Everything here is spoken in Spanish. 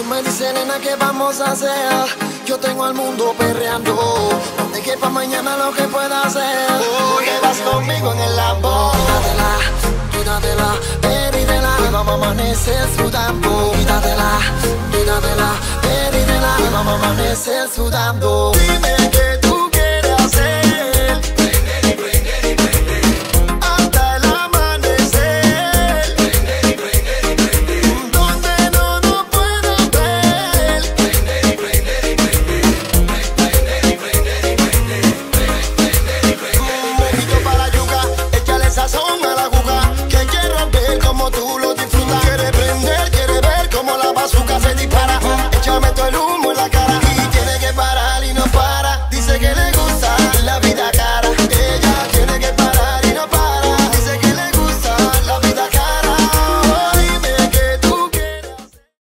Tú me dices, nena, ¿qué vamos a hacer? Yo tengo al mundo perreando. No dejes pa' mañana lo que pueda hacer. Porque vas conmigo en el Lambo. Quítatela, quítatela, perídela. Y vamos a amanecer sudando. Quítatela, quítatela, perídela. Y vamos a amanecer sudando. Dime que